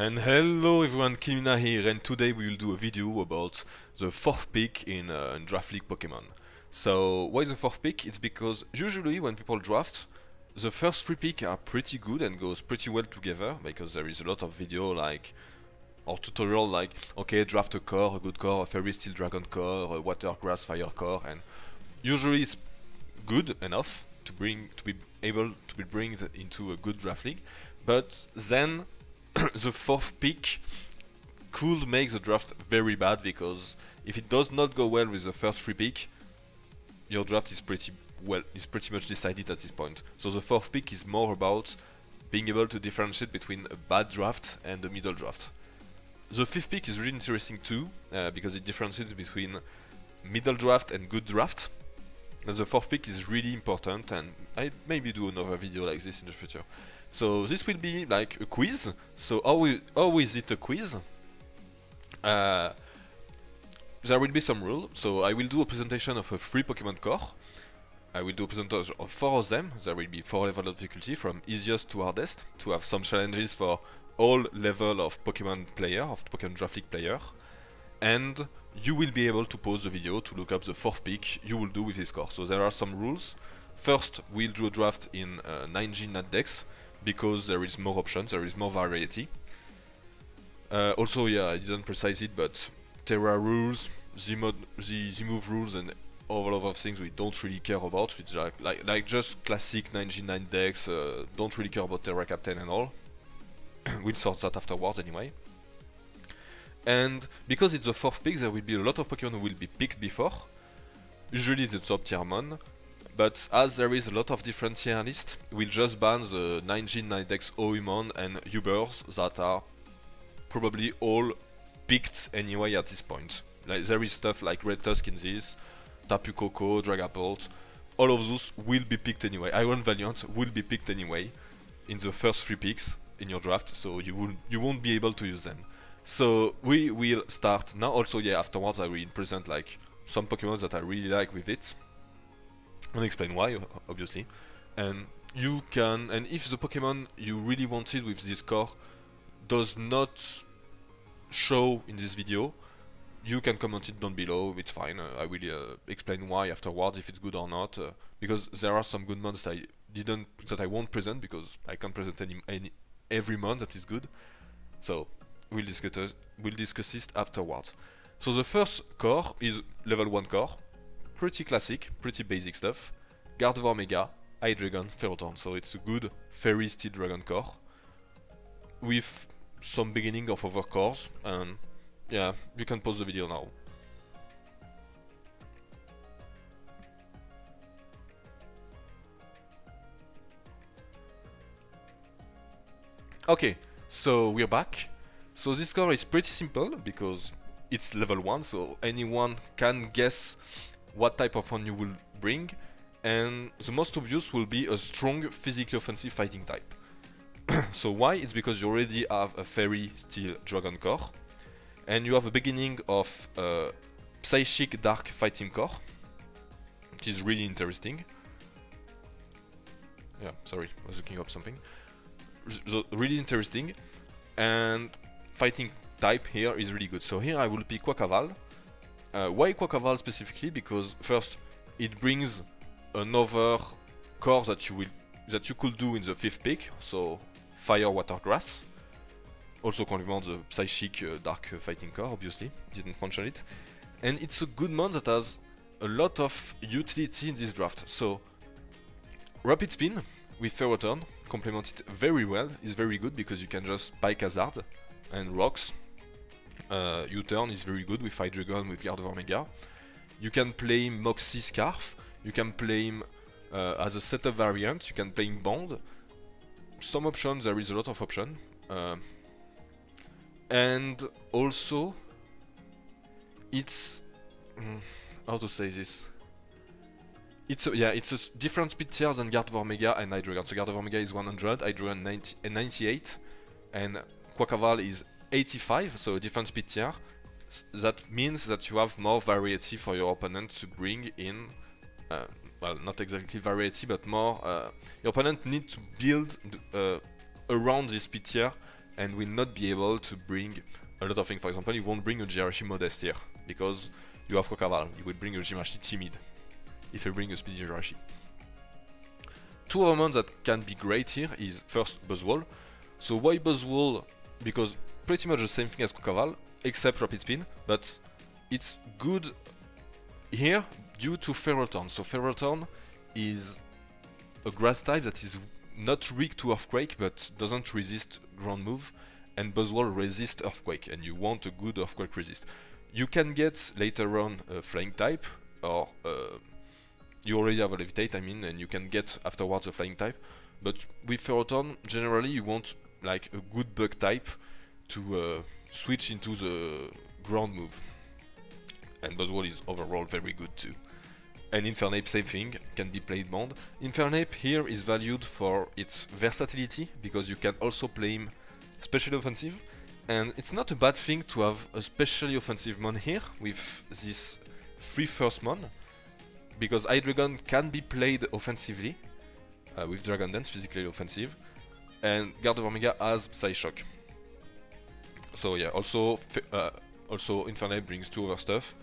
And hello everyone, Kilimina here, and today we will do a video about the fourth pick in, uh, Draft League Pokemon. So, why the fourth pick? It's because usually when people draft, the first three picks are pretty good and goes pretty well together, because there is a lot of video like, or tutorial like, okay, draft a core, a good core, a fairy steel dragon core, a water grass fire core, and usually it's good enough to bring to be able to be bring into a good draft league, but then the fourth pick could make the draft very bad because if it does not go well with the first three pick, your draft is pretty well is pretty much decided at this point. So the fourth pick is more about being able to differentiate between a bad draft and a middle draft. The fifth pick is really interesting too uh, because it differentiates between middle draft and good draft. And the fourth pick is really important and I maybe do another video like this in the future. So this will be like a quiz. So how, we, how is it a quiz? Uh, there will be some rules. So I will do a presentation of a free Pokemon core. I will do a presentation of four of them. There will be four levels of difficulty from easiest to hardest to have some challenges for all level of Pokemon player, of Pokemon Draft League player. And you will be able to pause the video to look up the fourth pick you will do with this core. So there are some rules. First, we'll do a draft in uh, 9G NatDex because there is more options, there is more variety. Uh, also, yeah, I didn't precise it, but Tera rules, the, the, move rules, and all of things we don't really care about. It's like like, like just classic 9G9 decks. Uh, don't really care about Tera Captain and all. we'll sort that afterwards anyway. And because it's the fourth pick, there will be a lot of Pokemon who will be picked before. Usually the top tier mon, but as there is a lot of different tier lists, we'll just ban the 9G, 9Dex, Oimon and Ubers that are probably all picked anyway at this point. Like there is stuff like Great Tusk in this, Tapu Koko, Dragapult, all of those will be picked anyway. Iron Valiant will be picked anyway in the first three picks in your draft, so you will you won't be able to use them. So we will start now. Also, yeah, afterwards I will present like some Pokemon that I really like with it, and explain why, obviously. And you can, and if the Pokemon you really wanted with this core does not show in this video, you can comment it down below, it's fine. Uh, I will uh, explain why afterwards, if it's good or not, uh, because there are some good mods that I didn't, that I won't present, because I can't present any, any every mod that is good. So, we'll discuss, we'll discuss this afterwards. So the first core is level 1 core, pretty classic, pretty basic stuff. Gardevoir Mega, Hydreigon, Ferrothorn, so it's a good Fairy Steel Dragon core. With some beginning of other cores, and yeah, you can pause the video now. Okay, so we're back. So this core is pretty simple because it's level 1, so anyone can guess what type of one you will bring. And the most obvious will be a strong physically offensive fighting type. so why? It's because you already have a Fairy Steel Dragon core. And you have a beginning of Psychic Dark Fighting core. Which is really interesting. Yeah, sorry, I was looking up something. So really interesting. And fighting type here is really good. So here I will pick Quaquaval. Uh, why Quaquaval specifically? Because first, it brings another core that you will that you could do in the fifth pick. So Fire, Water, Grass. Also complement the Psychic uh, Dark uh, Fighting core, obviously. Didn't mention it. And it's a good mon that has a lot of utility in this draft. So Rapid Spin with Ferrothorn complement it very well. Is very good because you can just Pike Hazard and Rocks uh, U-turn is very good with Hydreigon, with Gardevoir Mega. You can play him Moxie Scarf, you can play him uh, as a setup variant, you can play him Bond. Some options, there is a lot of options. Uh, and also, it's... Mm, how to say this? It's a, yeah, it's a different speed tier than Gardevoir Mega and Hydreigon. So Gardevoir Mega is 100, Hydreigon 90, 98, and Quaquaval is 85, so a different tier. That means that you have more variety for your opponent to bring in. Uh, well, not exactly variety, but more. Uh, your opponent needs to build uh, around this speed tier and will not be able to bring a lot of things. For example, you won't bring a Jirachi Modest here because you have Quaquaval. You will bring a Jirachi Timid if you bring a Speedy Jirachi. Two mons that can be great here is first Buzzwole. So why Buzzwole? Because pretty much the same thing as Quaquaval, except Rapid Spin, but it's good here due to Ferrothorn. So Ferrothorn is a grass type that is not weak to Earthquake, but doesn't resist ground move, and Buzzwole resists Earthquake, and you want a good Earthquake resist. You can get later on a Flying type, or uh, you already have a Levitate, I mean, and you can get afterwards a Flying type, but with Ferrothorn, generally you want like a good Bug type to uh, switch into the ground move. And Buzzwole is overall very good too. And Infernape, same thing, can be played bond. Infernape here is valued for its versatility, because you can also play him specially offensive. And it's not a bad thing to have a specially offensive mon here, with this free first mon, because Hydreigon can be played offensively, uh, with Dragon Dance, physically offensive, and Gardevoir Mega has Psyshock. So yeah, also uh, also Infernape brings two other stuff.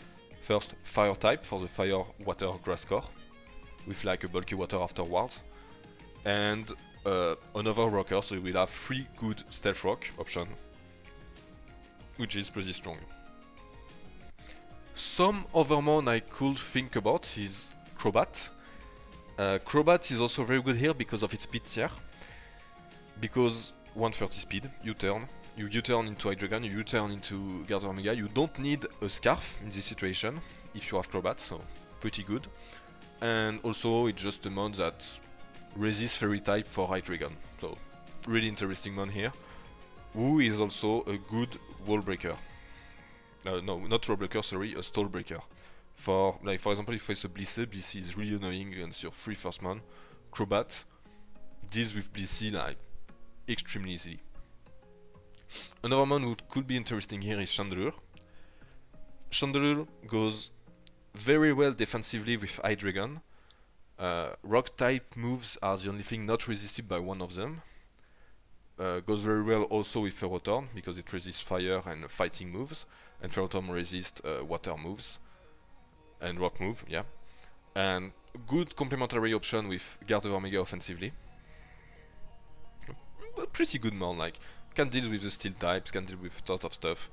First, Fire type for the Fire Water Grass core, with like a bulky water afterwards. And uh, another rocker, so you will have three good Stealth Rock option, which is pretty strong. Some other mon I could think about is Crobat. Uh, Crobat is also very good here because of its speed tier. Because 130 speed, U-turn, you U-turn into Hydreigon, you U-turn into Gardevoir Mega. You don't need a Scarf in this situation if you have Crobat, so pretty good. And also it's just a mod that resists Fairy type for Hydreigon, so really interesting mod here. Who is also a good wall breaker. Uh, no, not wall breaker, sorry, a stall breaker. For like for example, if it's a Blissey, Blissey is really annoying against your free first man. Crobat deals with Blissey like extremely easily. Another one who could be interesting here is Chandelure. Chandelure goes very well defensively with Hydreigon. Uh, rock type moves are the only thing not resisted by one of them. Uh, goes very well also with Ferrothorn because it resists fire and fighting moves, and Ferrothorn resists uh, water moves and rock move, yeah. And good complementary option with Gardevoir Mega offensively. Pretty good mon, like can deal with the steel types, can deal with a lot of stuff.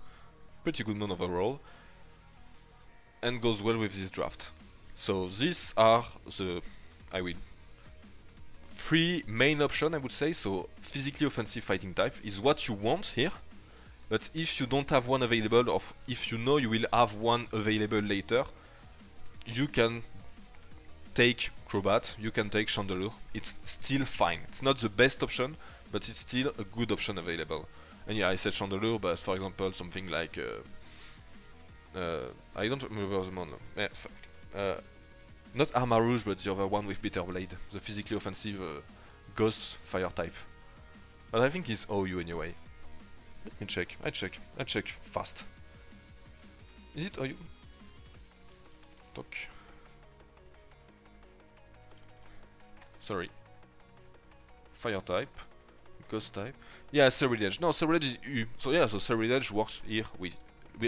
Pretty good mon overall. And goes well with this draft. So these are the, I will, three main options I would say. So physically offensive fighting type is what you want here. But if you don't have one available, or if you know you will have one available later, you can take Crobat, you can take Chandelure. It's still fine. It's not the best option, but it's still a good option available. And yeah, I said Chandelure, but for example, something like... Uh, uh, I don't remember the. Eh, uh, not Armarouge, but the other one with Bitter Blade, the physically offensive uh, Ghost Fire type. But I think it's OU anyway. Let me check, I check, I check fast. Is it OU? Talk. Sorry. Fire type. Ghost type. Yeah, Ceruledge. No, Ceruledge is U. So yeah, so Ceruledge works here. We,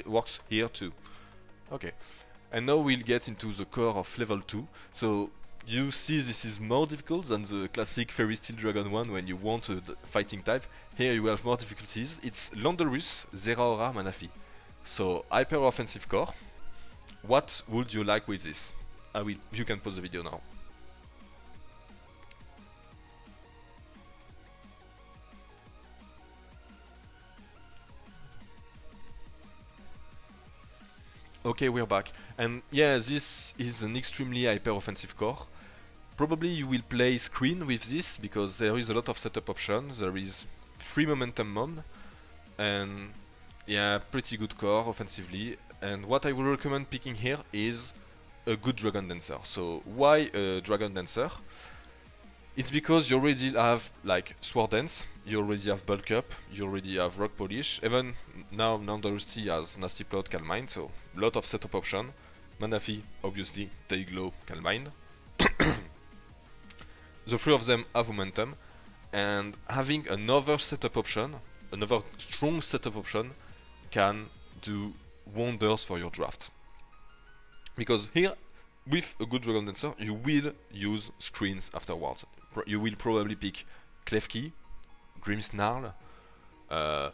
works here too. Okay. And now we'll get into the core of level 2. So you see this is more difficult than the classic Fairy Steel Dragon one when you want a fighting type. Here you have more difficulties. It's Landorus, Zeraora, Manaphy. So hyper offensive core. What would you like with this? I will. You can pause the video now. Okay, we're back. And yeah, this is an extremely hyper-offensive core. Probably you will play screen with this, because there is a lot of setup options. There is free momentum mon, and yeah, pretty good core offensively. And what I would recommend picking here is a good Dragon Dancer. So why a Dragon Dancer? It's because you already have like Sword Dance, you already have Bulk Up, you already have Rock Polish, even now Nandorusty has Nasty Plot, Calm Mind, so lot of setup option. Manaphy, obviously, Tail Glow, Calm Mind. the three of them have momentum, and having another setup option another strong setup option can do wonders for your draft. Because here, with a good Dragon Dancer, you will use screens afterwards. You will probably pick Klefki, Grimmsnarl, uh,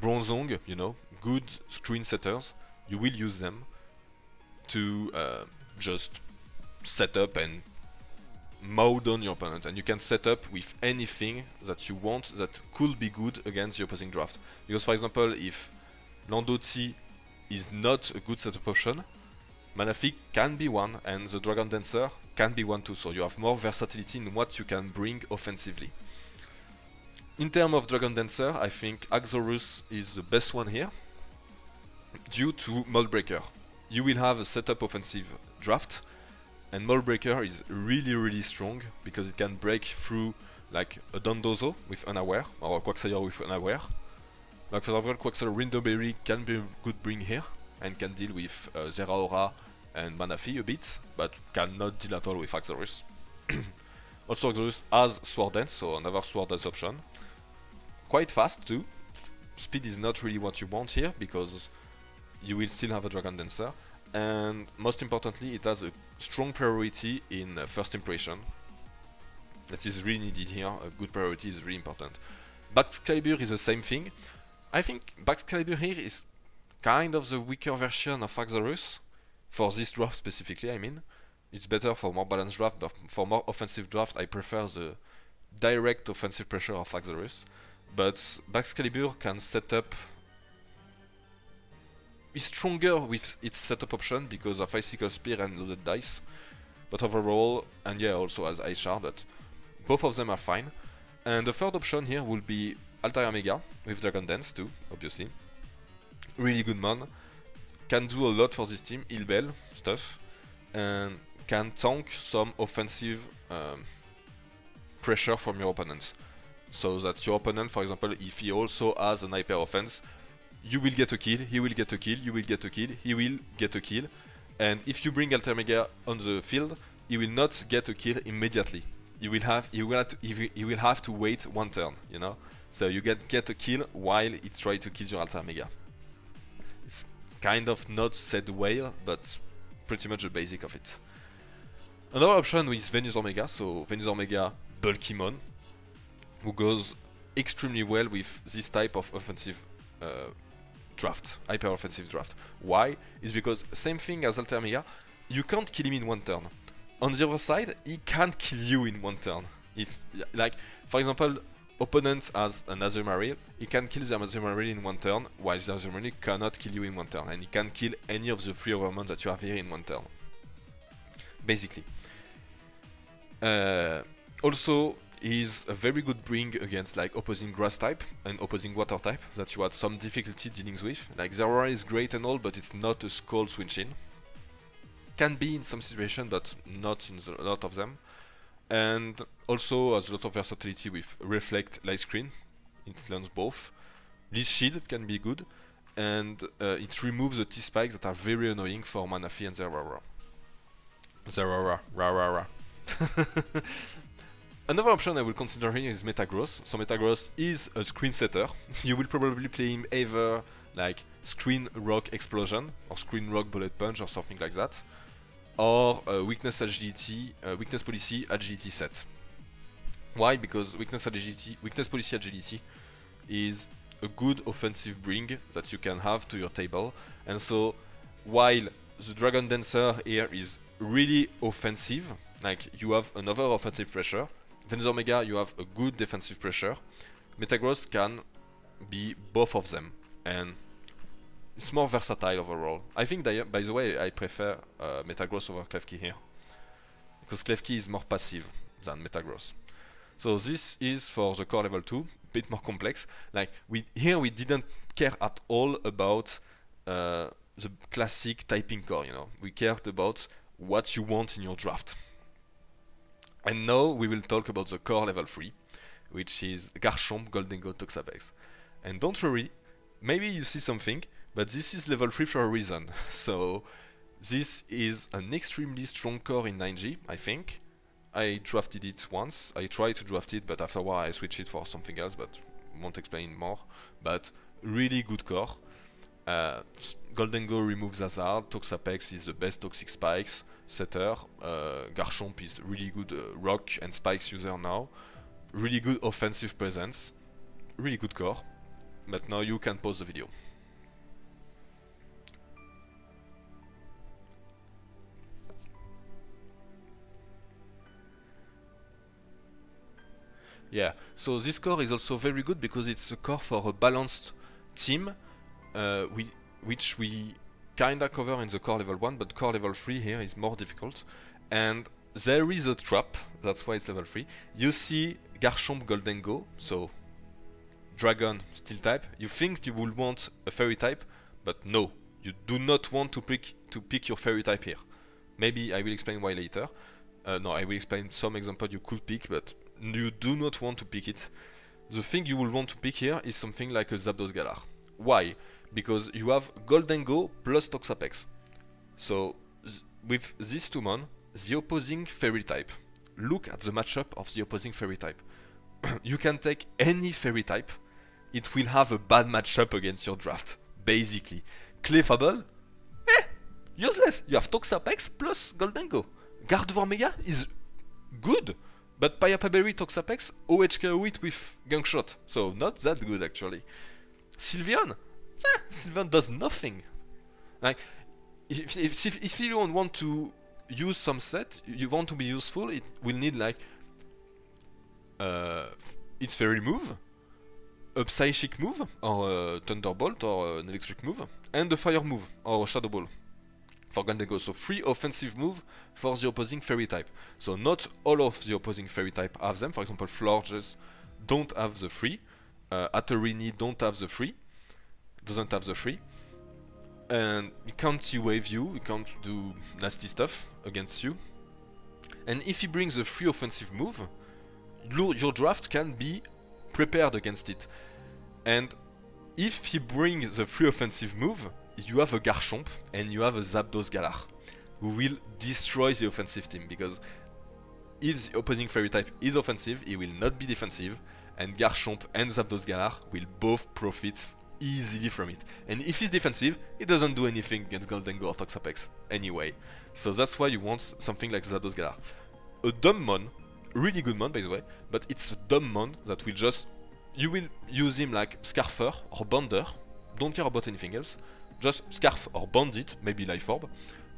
Bronzong, you know, good screen setters. You will use them to uh, just set up and mow down your opponent and you can set up with anything that you want that could be good against the opposing draft because for example if Lando T is not a good setup option Manaphy can be one and the Dragon Dancer can be 1-2, so you have more versatility in what you can bring offensively. In terms of Dragon Dancer I think Haxorus is the best one here due to Moldbreaker you will have a setup offensive draft and Moldbreaker is really really strong because it can break through like a Dondozo with Unaware or a Quagsire with Unaware. Like for example Quagsire Rindoberry can be a good bring here and can deal with uh, Zeraora and Manaphy a bit, but cannot deal at all with Haxorus. also Haxorus has Sword Dance, so another Sword Dance option. Quite fast too. Speed is not really what you want here because you will still have a Dragon Dancer and most importantly it has a strong priority in uh, first impression that is really needed here, a good priority is really important. Baxcalibur is the same thing. I think Baxcalibur here is kind of the weaker version of Haxorus, for this draft specifically I mean. It's better for more balanced draft, but for more offensive draft I prefer the direct offensive pressure of Haxorus. But Baxcalibur can set up is stronger with its setup option because of Icicle Spear and Loaded Dice. But overall, and yeah, also as Ice Shard, but both of them are fine. And the third option here will be Altaria Mega with Dragon Dance too, obviously. Really good mon. Can do a lot for this team, heal bell stuff, and can tank some offensive um, pressure from your opponents. So that your opponent, for example, if he also has an hyper offense, you will get a kill, he will get a kill, you will get a kill, he will get a kill. And if you bring Alter Mega on the field, he will not get a kill immediately. You will have you will have to, you will have to wait one turn, you know. So you get get a kill while he tries to kill your Alter Mega. It's kind of not said well, but pretty much the basic of it. Another option is Venusaur Omega, so Venusaur Mega Bulkymon, who goes extremely well with this type of offensive uh, draft, hyper offensive draft. Why? Is because same thing as Alter Mega, you can't kill him in one turn. On the other side, he can't kill you in one turn. If like, for example, opponent has an Azumarill, he can kill the Azumarill in one turn, while the Azumarill cannot kill you in one turn, and he can kill any of the three Overmon that you have here in one turn. Basically. Uh, also, is a very good bring against like opposing grass type and opposing water type that you had some difficulty dealing with. Like Zeraora is great and all, but it's not a skull switch in. Can be in some situations, but not in a lot of them. And also has a lot of versatility with Reflect Light Screen. It learns both. This shield can be good, and uh, it removes the T-spikes that are very annoying for Manaphy and Zeraora. Zeraora, ra ra ra. Another option I will consider here is Metagross. So Metagross is a screen setter. you will probably play him either like Screen Rock Explosion or Screen Rock Bullet Punch or something like that. Or uh, Weakness Agility, uh, Weakness Policy Agility set. Why? Because Weakness Agility, Weakness Policy Agility is a good offensive bring that you can have to your table. And so while the Dragon Dancer here is really offensive, like you have another offensive pressure, Venusaur Mega, you have a good defensive pressure. Metagross can be both of them, and it's more versatile overall. I think, by the way, I prefer uh, Metagross over Klefki here, because Klefki is more passive than Metagross. So this is for the core level 2, a bit more complex. Like we here we didn't care at all about uh, the classic typing core, you know. We cared about what you want in your draft. And now we will talk about the core level 3, which is Garchomp, Gholdengo, Toxapex. And don't worry, maybe you see something, but this is level 3 for a reason. so this is an extremely strong core in 9G, I think. I drafted it once, I tried to draft it, but after a while I switched it for something else, but won't explain more, but really good core. Uh, Gholdengo removes Hazard, Toxapex is the best Toxic Spikes setter, uh, Garchomp is really good uh, rock and spikes user now, really good offensive presence, really good core, but now you can pause the video. Yeah, so this core is also very good because it's a core for a balanced team, uh, we, which we kinda cover in the core level 1, but core level 3 here is more difficult. And there is a trap, that's why it's level 3. You see Garchomp Gholdengo, so Dragon Steel type. You think you will want a Fairy type, but no, you do not want to pick to pick your Fairy type here. Maybe I will explain why later. Uh, no, I will explain some example you could pick, but you do not want to pick it. The thing you will want to pick here is something like a Zapdos Galar. Why? Because you have Gholdengo plus Toxapex. So with these two mon, the opposing fairy type. Look at the matchup of the opposing fairy type. you can take any fairy type, it will have a bad matchup against your draft. Basically. Clefable? Eh! Useless! You have Toxapex plus Gholdengo. Gardevoir Mega is good, but Payapa Berry Toxapex OHKO it with Gunk so not that good actually. Sylveon? Eh, Sylveon does nothing. Like, if, if, if you don't want to use some set, you want to be useful, it will need like uh, its fairy move, a psychic move, or a thunderbolt, or an electric move, and a fire move, or a shadow ball for Gholdengo. So three offensive move for the opposing fairy type. So not all of the opposing fairy type have them. For example, Florges don't have the free. Uh, don't have the free. Doesn't have the free. And he can't C-wave you, he can't do nasty stuff against you. And if he brings a free offensive move, your draft can be prepared against it. And if he brings the free offensive move, you have a Garchomp and you have a Zapdos Galar who will destroy the offensive team because if the opposing fairy type is offensive, he will not be defensive and Garchomp and Zapdos Galar will both profit easily from it. And if he's defensive, he doesn't do anything against Gholdengo or Toxapex anyway. So that's why you want something like Zapdos Galar. A dumb mon, really good mon by the way, but it's a dumb mon that will just... You will use him like Scarfer or Bonder, don't care about anything else, just Scarf or Bandit, maybe Life Orb,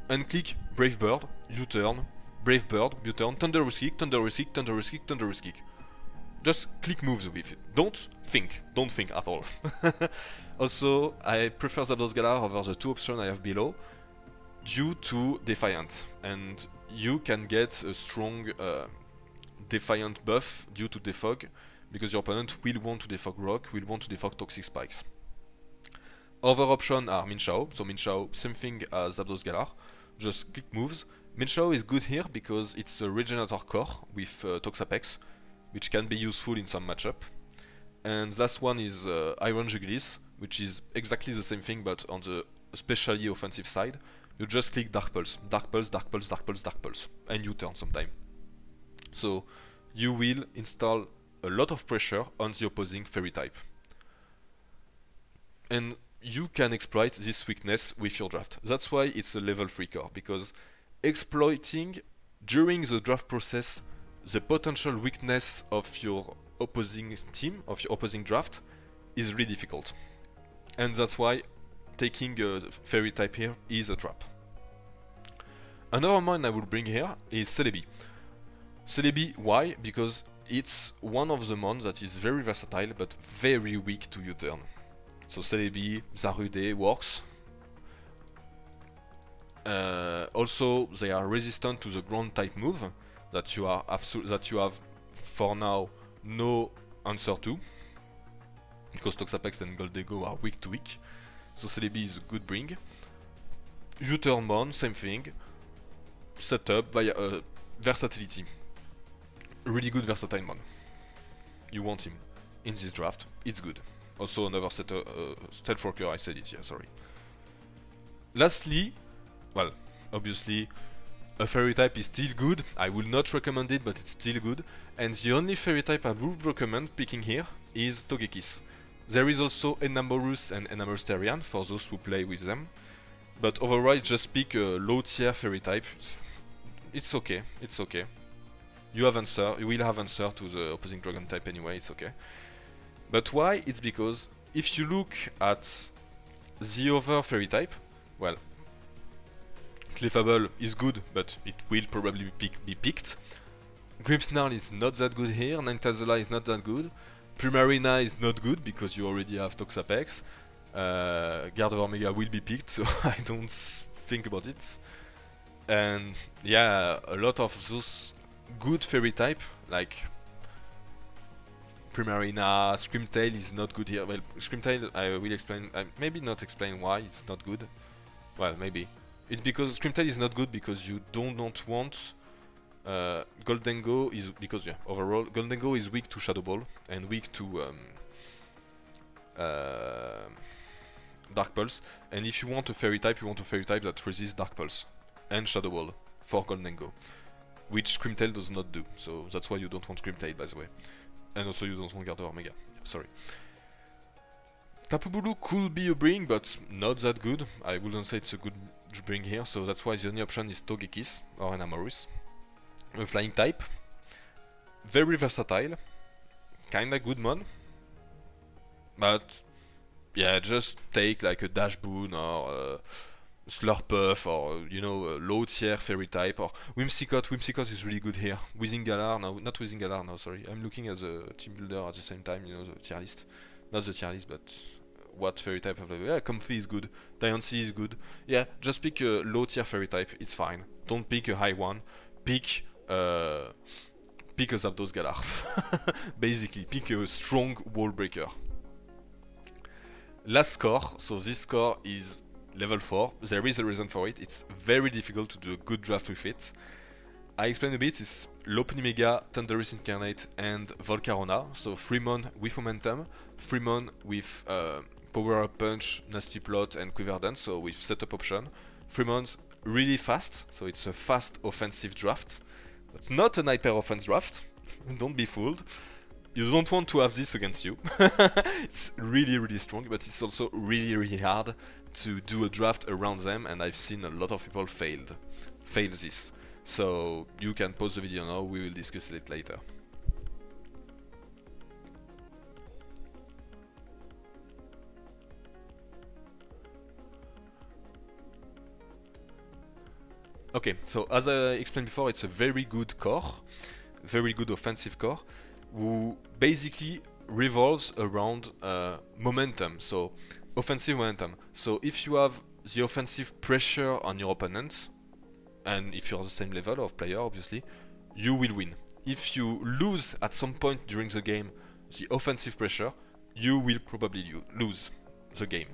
and click Brave Bird, U-turn, Brave Bird, U-turn, Thunderous Kick, Thunderous Kick, Thunderous Kick, Thunderous Kick. Just click moves with it. Don't think. Don't think at all. also, I prefer Zapdos Galar over the two options I have below due to Defiant. And you can get a strong uh, Defiant buff due to Defog because your opponent will want to defog Rock, will want to defog Toxic Spikes. Other options are Mienshao, so Mienshao, same thing as Zapdos Galar, just click moves. Mienshao is good here because it's a regenerator core with uh, Toxapex, which can be useful in some matchup. And last one is uh, Iron Jugulis, which is exactly the same thing but on the especially offensive side. You just click Dark Pulse, Dark Pulse, Dark Pulse, Dark Pulse, Dark Pulse, and you turn sometime. So you will install a lot of pressure on the opposing fairy type. And you can exploit this weakness with your draft. That's why it's a level 3 core, because exploiting during the draft process the potential weakness of your opposing team, of your opposing draft, is really difficult. And that's why taking a fairy type here is a trap. Another mon I will bring here is Celebi. Celebi, why? Because it's one of the mons that is very versatile but very weak to U-turn. So Celebi, Zarude works. Uh, also, they are resistant to the ground type move that you are that you have for now no answer to because Toxapex and Gholdengo are weak to weak. So Celebi is a good bring. U-turn same thing. Setup via uh, versatility. Really good versatile mon. You want him in this draft. It's good. Also another set uh, stealth rocker, I said it, yeah, sorry. Lastly, well, obviously, a fairy type is still good. I will not recommend it, but it's still good. And the only fairy type I would recommend picking here is Togekiss. There is also Enamorus and Enamorus for those who play with them. But otherwise just pick a low tier fairy type. It's okay, it's okay. You have answer, you will have answer to the opposing dragon type anyway, it's okay. But why? It's because if you look at the other fairy type, well, Clefable is good, but it will probably be, pick, be picked. Grimmsnarl is not that good here, Ninetales is not that good, Primarina is not good because you already have Toxapex, uh, Gardevoir Mega will be picked, so I don't think about it. And yeah, a lot of those good fairy type, like Primarina, Screamtail is not good here. Well, Screamtail, I will explain, maybe not explain why it's not good. Well, maybe. It's because Screamtail is not good because you do not want uh, Gholdengo is because yeah overall Gholdengo is weak to Shadow Ball and weak to um, uh, Dark Pulse and if you want a fairy type you want a fairy type that resists Dark Pulse and Shadow Ball for Gholdengo which Screamtail does not do so that's why you don't want Screamtail by the way and also you don't want Gardevoir Mega sorry. Tapu Bulu could be a bring but not that good. I wouldn't say it's a good bring here so that's why the only option is Togekiss or Enamorus a flying type, very versatile, kinda good mon, but yeah, just take like a Dachsbun or uh, Slurpuff or you know a low tier fairy type or Whimsicott. Whimsicott is really good here. Weezing Galar, no, not Weezing Galar, no, sorry. I'm looking at the team builder at the same time, you know, the tier list. Not the tier list, but what fairy type of Yeah, Comfey is good. Diancie is good. Yeah, just pick a low tier fairy type, it's fine. Don't pick a high one. Pick uh, pick a Zapdos Galar. Basically, pick a strong wall breaker. Last score, so this score is level 4. There is a reason for it. It's very difficult to do a good draft with it. I explain a bit, it's Lopunny Mega, Thundurus Incarnate and Volcarona. So Fremon with momentum, Fremon with uh, Power Up Punch, Nasty Plot and Quiver Dance, so with setup option. Fremon's really fast, so it's a fast offensive draft. It's not an hyper offense draft. don't be fooled. You don't want to have this against you. it's really, really strong, but it's also really, really hard to do a draft around them, and I've seen a lot of people failed, fail this. So you can pause the video now, we will discuss it later. Okay, so as I explained before, it's a very good core, very good offensive core, who basically revolves around uh, momentum, so offensive momentum. So if you have the offensive pressure on your opponents, and if you're the same level of player, obviously, you will win. If you lose at some point during the game the offensive pressure, you will probably lose the game.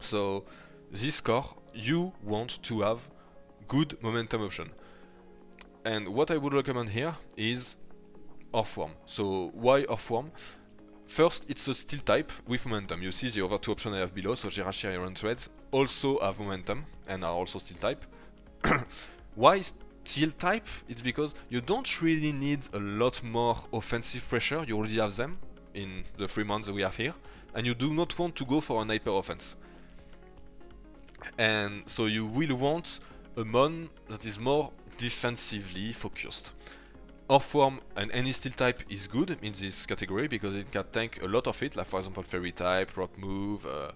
So this core, you want to have good momentum option. And what I would recommend here is Orthworm. So why Orthworm? First, it's a steel type with momentum. You see the other two options I have below, so Jirachi Iron Treads also have momentum and are also steel type. why steel type? It's because you don't really need a lot more offensive pressure, you already have them in the three months we have here, and you do not want to go for an hyper offense. And so you will want a mon that is more defensively focused. Orthworm and any steel type is good in this category because it can tank a lot of it, like for example fairy type, rock move, uh,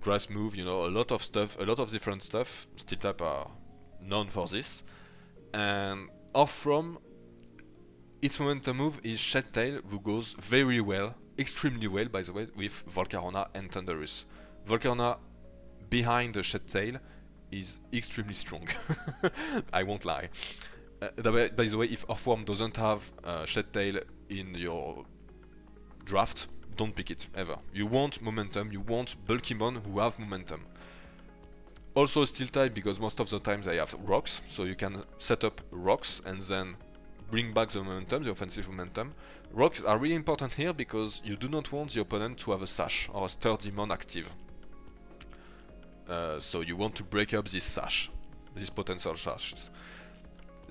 grass move, you know, a lot of stuff, a lot of different stuff. Steel type are known for this. And Orthworm, its momentum move is Shed Tail, who goes very well, extremely well by the way, with Volcarona and Thundurus. Volcarona behind the Shed Tail is extremely strong. I won't lie. Uh, by the way, if Orthworm doesn't have uh, Shed Tail in your draft, don't pick it, ever. You want momentum, you want Bulkymon who have momentum. Also Steel type because most of the times I have rocks, so you can set up rocks and then bring back the momentum, the offensive momentum. Rocks are really important here because you do not want the opponent to have a sash or a sturdy mon active. Uh, so you want to break up this sash, these potential sashes.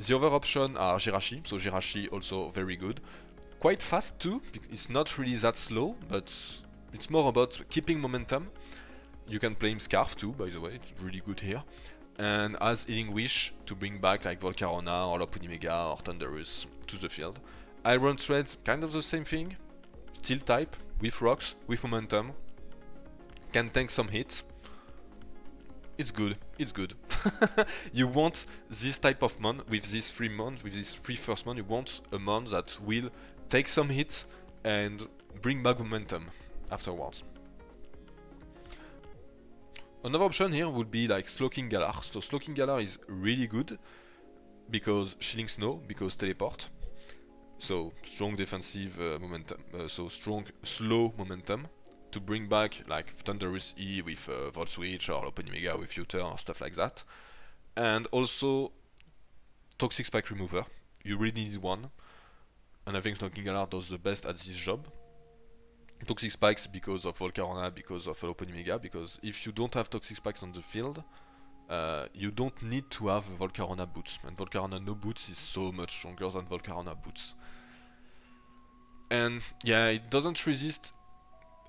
The other option are Jirachi, so Jirachi also very good. quite fast too. It's not really that slow, but it's more about keeping momentum. You can play him Scarf too, by the way, it's really good here. And as Healing Wish to bring back like Volcarona or Lopunny Mega or Thundurus to the field. Iron Treads, kind of the same thing. Steel type, with rocks, with momentum. Can tank some hits. It's good, it's good. you want this type of mon with these three mon, with these three first mon, you want a mon that will take some hits and bring back momentum afterwards. Another option here would be like Slowking Galar. So Slowking Galar is really good because Shielding Snow, because teleport. So strong defensive uh, momentum, uh, so strong slow momentum to bring back like Thundurus E with uh, Volt Switch or Open Mega with U-turn or stuff like that. And also Toxic Spike Remover. You really need one. And I think Slowking Galar does the best at this job. Toxic Spikes because of Volcarona, because of Open Mega, because if you don't have Toxic Spikes on the field, uh, you don't need to have Volcarona boots, and Volcarona no boots is so much stronger than Volcarona boots. And yeah, it doesn't resist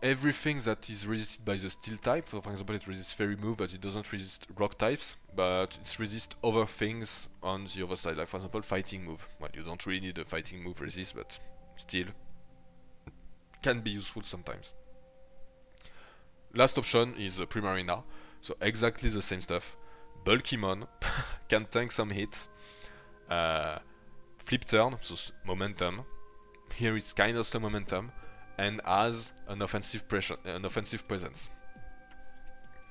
everything that is resisted by the steel type. So for example, it resists fairy move, but it doesn't resist rock types. But it resists other things on the other side, like for example, fighting move. Well, you don't really need a fighting move resist, but still can be useful sometimes. Last option is uh, Primarina. So exactly the same stuff. Bulky Mon, can tank some hits. Uh, flip turn, so momentum. Here it's kind of slow momentum and has an offensive pressure, an offensive presence.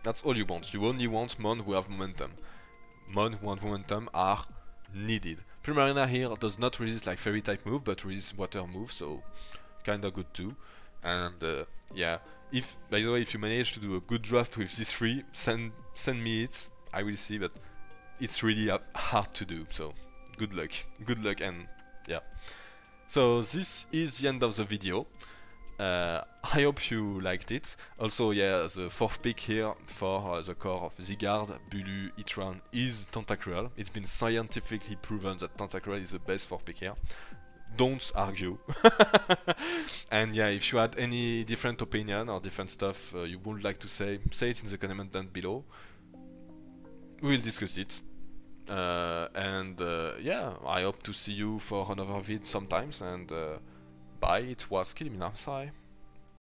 That's all you want. You only want Mon who have momentum. Mon who have momentum are needed. Primarina here does not resist like fairy type move, but resists water move, so kinda good too. And uh, yeah, if by the way, if you manage to do a good draft with these three, send send me it. I will see, but it's really hard to do. So good luck, good luck, and yeah. So this is the end of the video. Uh, I hope you liked it. Also, yeah, the fourth pick here for uh, the core of Zygarde, Bulu, Heatran is Tentacruel. It's been scientifically proven that Tentacruel is the best fourth pick here. Don't argue. and yeah, if you had any different opinion or different stuff uh, you would like to say, say it in the comment down below. We'll discuss it. Uh, and uh, yeah, I hope to see you for another vid sometimes and bye, it was Kilimina, bye.